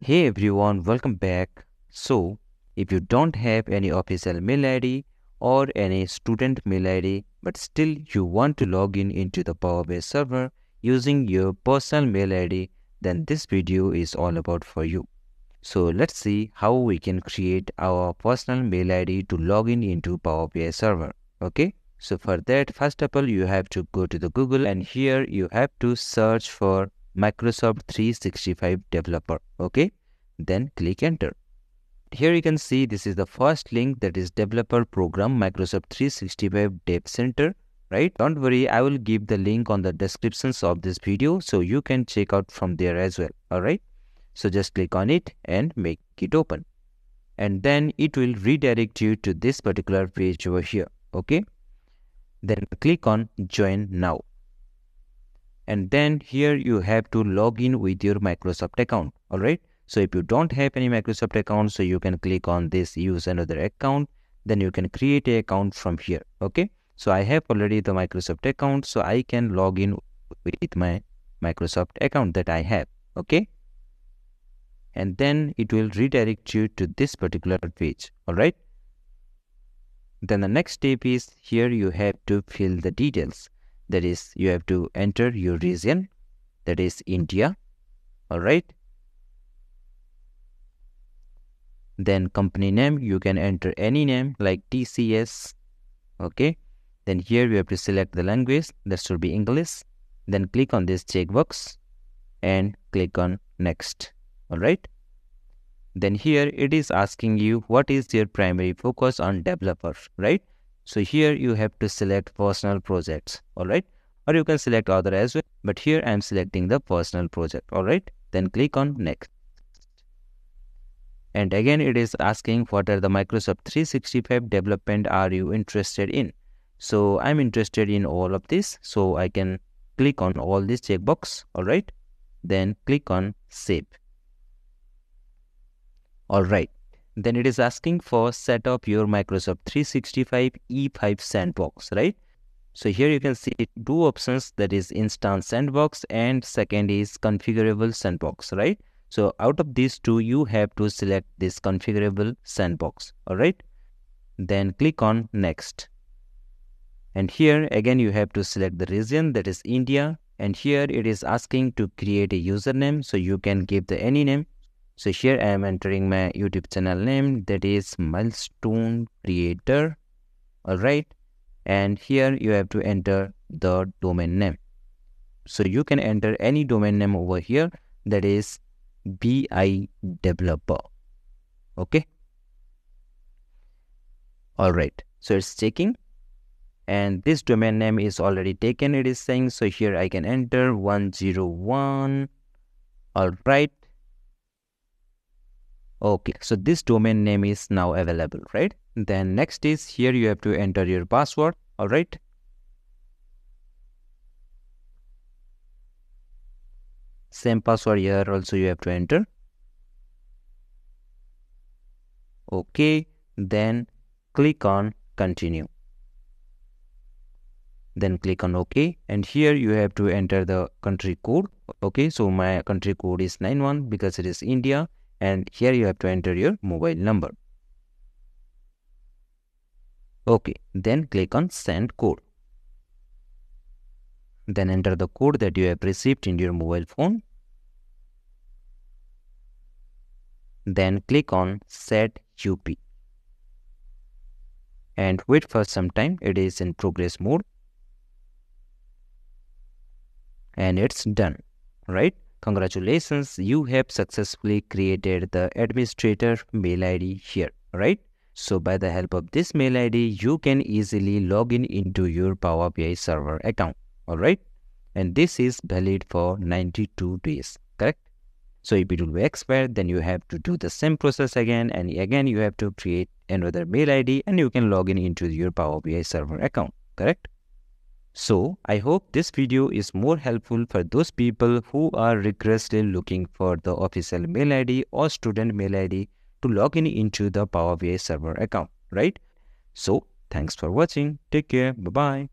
Hey everyone, welcome back. So, if you don't have any official mail ID or any student mail ID, but still you want to log in into the Power BI server using your personal mail ID, then this video is all about for you. So let's see how we can create our personal mail ID to log in into Power BI server. Okay. So for that, first of all, you have to go to the Google and here you have to search for Microsoft 365 developer. Okay. Then click enter. Here you can see this is the first link that is developer program Microsoft 365 Dev Center right don't worry i will give the link on the descriptions of this video so you can check out from there as well all right so just click on it and make it open and then it will redirect you to this particular page over here okay then click on join now and then here you have to log in with your microsoft account all right so if you don't have any microsoft account so you can click on this use another account then you can create a account from here okay so I have already the Microsoft account, so I can log in with my Microsoft account that I have. Okay. And then it will redirect you to this particular page. All right. Then the next step is here you have to fill the details. That is, you have to enter your region, that is India. All right. Then company name, you can enter any name like TCS. Okay then here you have to select the language that should be English. Then click on this checkbox and click on next. Alright. Then here it is asking you what is your primary focus on developer, right? So here you have to select personal projects, alright? Or you can select other as well. But here I am selecting the personal project, alright? Then click on next. And again it is asking what are the Microsoft 365 development are you interested in? So I'm interested in all of this. So I can click on all this checkbox. All right. Then click on save. All right. Then it is asking for set up your Microsoft 365 E5 sandbox, right? So here you can see two options that is instant sandbox and second is configurable sandbox, right? So out of these two, you have to select this configurable sandbox, all right? Then click on next and here again you have to select the region that is India and here it is asking to create a username so you can give the any name so here I am entering my YouTube channel name that is milestone creator. Alright and here you have to enter the domain name. So you can enter any domain name over here that is BI developer. Okay. All right. So it's checking. And this domain name is already taken. It is saying so here I can enter 101 all right okay so this domain name is now available right? Then next is here you have to enter your password all right? Same password here also you have to enter. Okay then click on continue. Then click on ok and here you have to enter the country code. Okay so my country code is 91 because it is india and here you have to enter your mobile number. Okay then click on send code. Then enter the code that you have received in your mobile phone. Then click on set up and wait for some time it is in progress mode. And it's done right congratulations you have successfully created the administrator mail id here right? So by the help of this mail id you can easily log in into your power bi server account all right? And this is valid for 92 days correct? So if it will be expired then you have to do the same process again and again you have to create another mail id and you can log in into your power bi server account correct so I hope this video is more helpful for those people who are rigorously looking for the official mail ID or student mail ID to log in into the Power BI server account, right? So thanks for watching. Take care. Bye-bye.